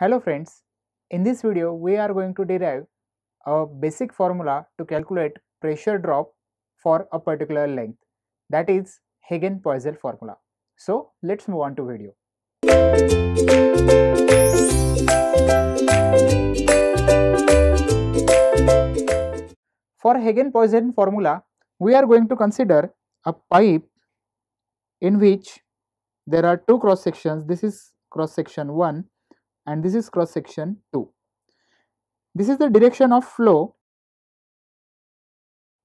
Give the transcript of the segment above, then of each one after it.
Hello friends, in this video we are going to derive a basic formula to calculate pressure drop for a particular length that is Hagen-Poiseuille formula. So let's move on to video. For Hagen-Poiseuille formula, we are going to consider a pipe in which there are two cross sections. This is cross section 1 and this is cross section 2. This is the direction of flow.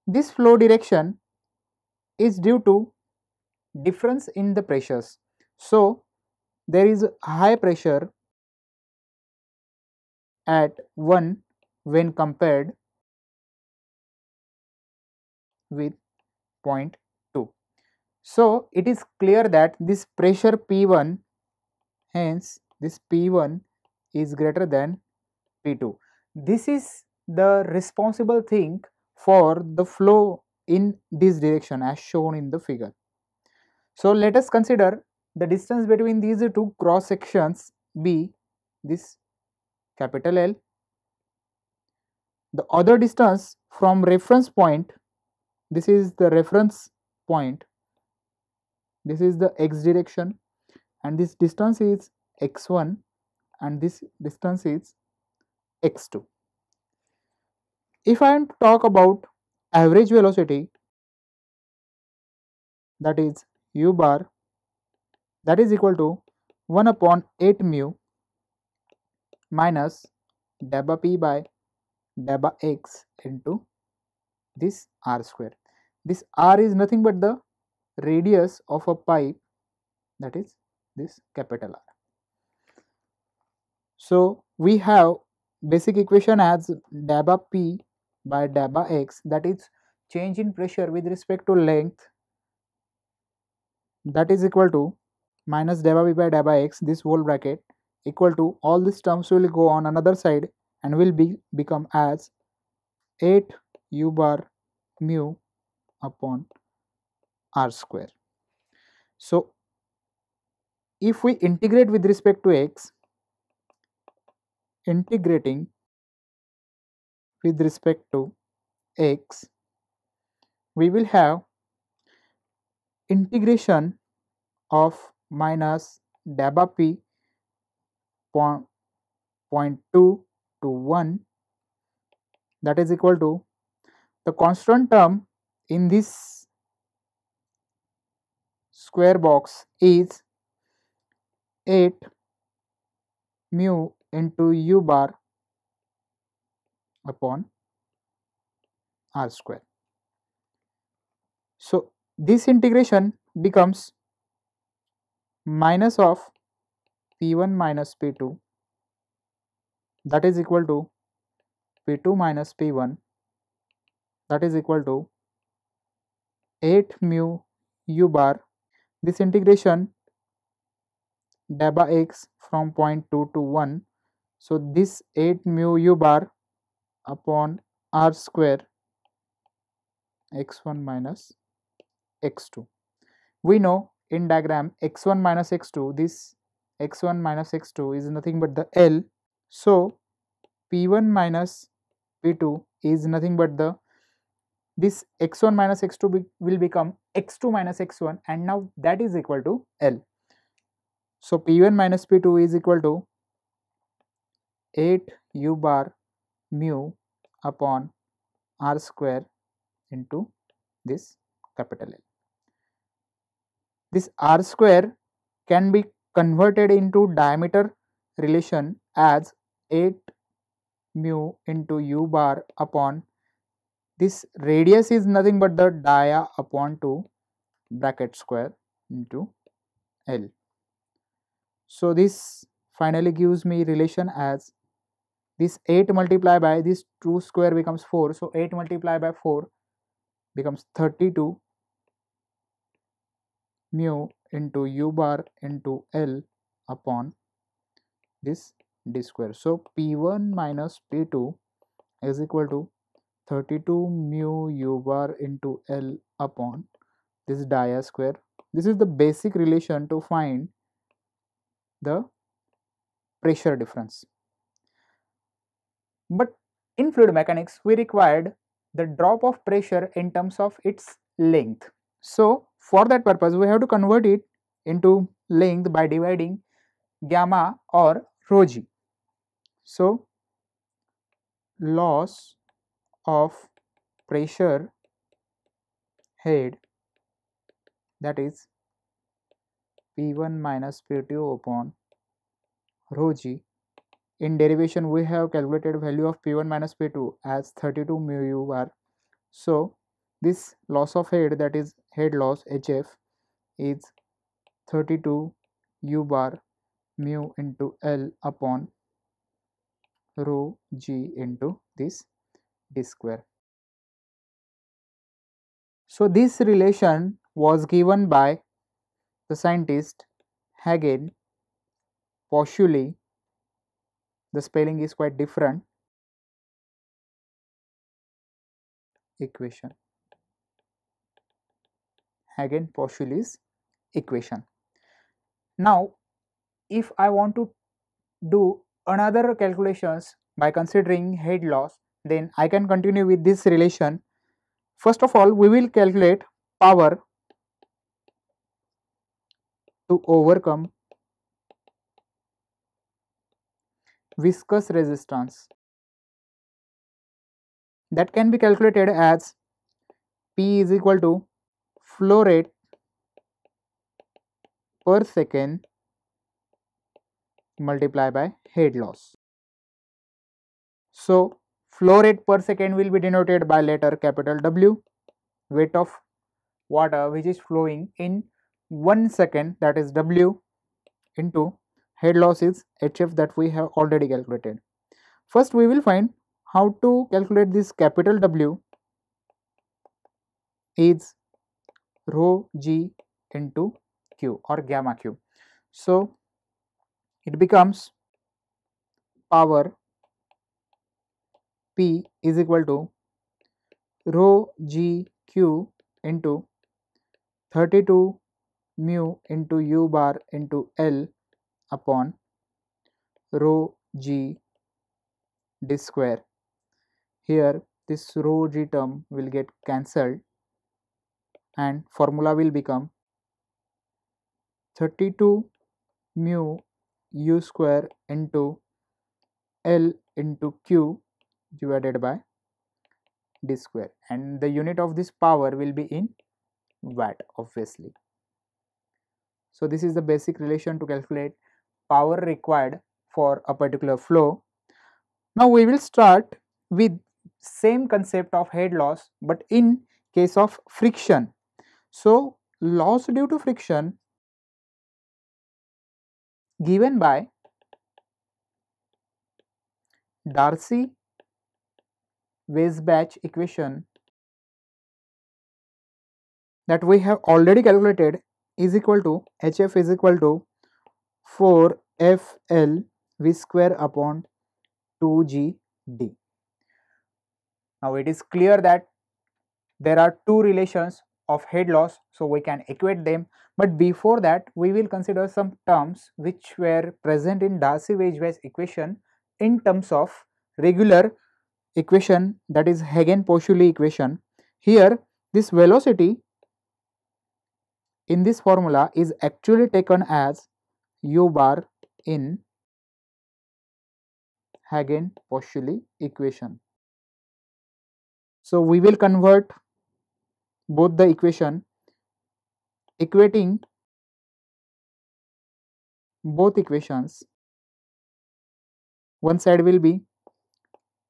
This flow direction is due to difference in the pressures. So, there is high pressure at 1 when compared with point 2. So, it is clear that this pressure P1 hence this P1 is greater than P2. This is the responsible thing for the flow in this direction as shown in the figure. So, let us consider the distance between these two cross sections be this capital L. The other distance from reference point this is the reference point this is the x direction and this distance is x1 and this distance is x2 if i am to talk about average velocity that is u bar that is equal to 1 upon 8 mu minus delta p by delta x into this r square this r is nothing but the radius of a pipe that is this capital R. So, we have basic equation as delta p by delta x that is change in pressure with respect to length that is equal to minus delta p by delta x this whole bracket equal to all these terms will go on another side and will be become as 8 u bar mu upon r square. So, if we integrate with respect to x, integrating with respect to x, we will have integration of minus delta p point, point 2 to 1 that is equal to the constant term in this square box is 8 mu into u bar upon r square. So, this integration becomes minus of p1 minus p2 that is equal to p2 minus p1 that is equal to 8 mu u bar this integration delta x from point 2 to 1 so this 8 mu u bar upon r square x1 minus x2 we know in diagram x1 minus x2 this x1 minus x2 is nothing but the L so p1 minus p2 is nothing but the this x1 minus x2 be, will become x2 minus x1 and now that is equal to L. So, p1 minus p2 is equal to 8 u bar mu upon r square into this capital L. This r square can be converted into diameter relation as 8 mu into u bar upon this radius is nothing but the dia upon 2 bracket square into L. So, this finally gives me relation as this 8 multiplied by this 2 square becomes 4. So, 8 multiplied by 4 becomes 32 mu into u bar into L upon this d square. So, P1 minus P2 is equal to 32 mu u bar into L upon this dia square. This is the basic relation to find the pressure difference. But in fluid mechanics, we required the drop of pressure in terms of its length. So, for that purpose, we have to convert it into length by dividing gamma or rho g. So, loss of pressure head that is P1 minus P2 upon rho g. In derivation, we have calculated value of P1 minus P2 as 32 mu u bar. So, this loss of head that is head loss HF is 32 u bar mu into L upon rho g into this d square. So, this relation was given by the scientist Hagen Poiseuille. The spelling is quite different. Equation. Hagen Poiseuille's equation. Now, if I want to do another calculations by considering head loss, then I can continue with this relation. First of all, we will calculate power to overcome viscous resistance that can be calculated as P is equal to flow rate per second multiply by head loss. So, flow rate per second will be denoted by letter capital W, weight of water which is flowing in 1 second that is W into head loss is HF that we have already calculated. First we will find how to calculate this capital W is rho g into q or gamma q. So, it becomes power P is equal to rho g q into 32 mu into u bar into L upon rho g d square. Here this rho g term will get cancelled and formula will become 32 mu u square into L into Q divided by d square and the unit of this power will be in watt obviously. So, this is the basic relation to calculate power required for a particular flow. Now, we will start with same concept of head loss, but in case of friction. So, loss due to friction given by Darcy Weisbach equation that we have already calculated is equal to HF is equal to 4 FL V square upon 2G D. Now it is clear that there are two relations of head loss so we can equate them but before that we will consider some terms which were present in Darcy-Weisbach equation in terms of regular equation that is Hagen-Poiseuille equation. Here this velocity in this formula is actually taken as u bar in Hagen-Poiseuille equation. So, we will convert both the equation equating both equations one side will be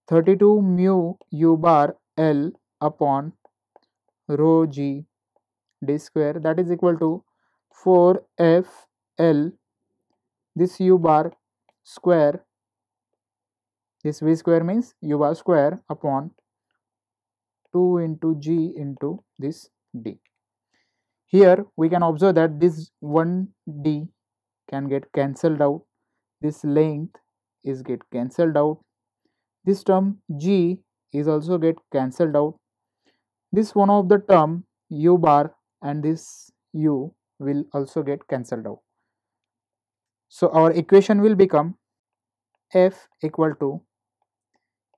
32 mu u bar L upon rho g d square that is equal to 4 f L this u bar square this v square means u bar square upon 2 into g into this d. Here we can observe that this 1d can get cancelled out, this length is get cancelled out, this term g is also get cancelled out, this one of the term u bar and this u will also get cancelled out. So, our equation will become F equal to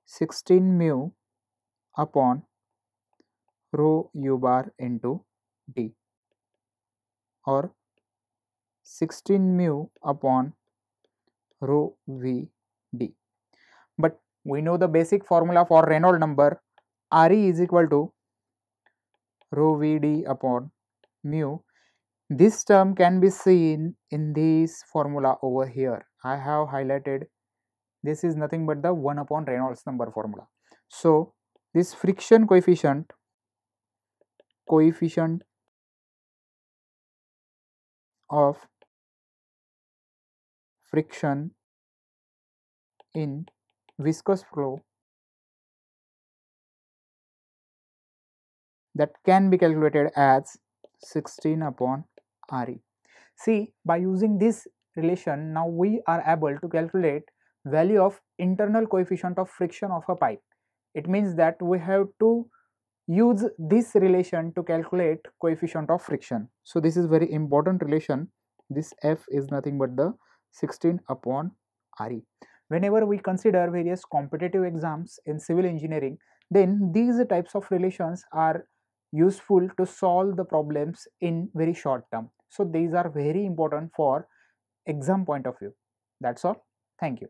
16 mu upon rho u bar into D or 16 mu upon rho v d. But we know the basic formula for Reynolds number Re is equal to rho v d upon mu. This term can be seen in this formula over here. I have highlighted this is nothing but the 1 upon Reynolds number formula. So, this friction coefficient coefficient of friction in viscous flow that can be calculated as 16 upon Re. See by using this relation now we are able to calculate value of internal coefficient of friction of a pipe. It means that we have to use this relation to calculate coefficient of friction. So this is very important relation. This F is nothing but the 16 upon RE. Whenever we consider various competitive exams in civil engineering, then these types of relations are useful to solve the problems in very short term. So these are very important for exam point of view. That's all. Thank you.